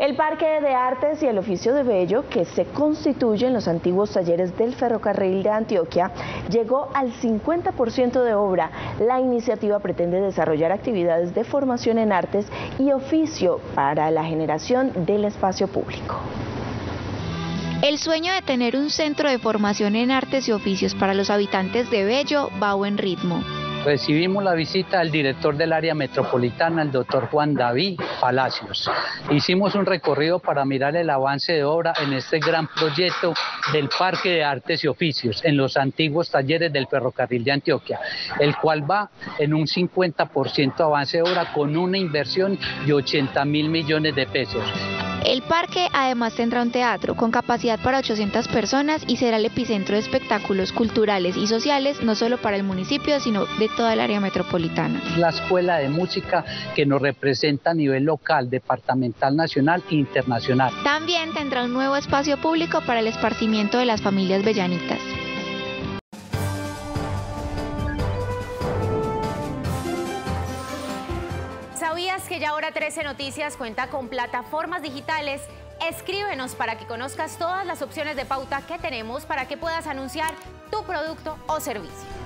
El Parque de Artes y el Oficio de Bello, que se constituye en los antiguos talleres del ferrocarril de Antioquia, llegó al 50% de obra. La iniciativa pretende desarrollar actividades de formación en artes y oficio para la generación del espacio público. El sueño de tener un centro de formación en artes y oficios para los habitantes de Bello va a buen ritmo. Recibimos la visita del director del área metropolitana, el doctor Juan David Palacios. Hicimos un recorrido para mirar el avance de obra en este gran proyecto del Parque de Artes y Oficios, en los antiguos talleres del ferrocarril de Antioquia, el cual va en un 50% avance de obra con una inversión de 80 mil millones de pesos. El parque además tendrá un teatro con capacidad para 800 personas y será el epicentro de espectáculos culturales y sociales, no solo para el municipio, sino de toda el área metropolitana. La escuela de música que nos representa a nivel local, departamental, nacional e internacional. También tendrá un nuevo espacio público para el esparcimiento de las familias bellanitas. ¿Sabías que ya ahora 13 Noticias cuenta con plataformas digitales? Escríbenos para que conozcas todas las opciones de pauta que tenemos para que puedas anunciar tu producto o servicio.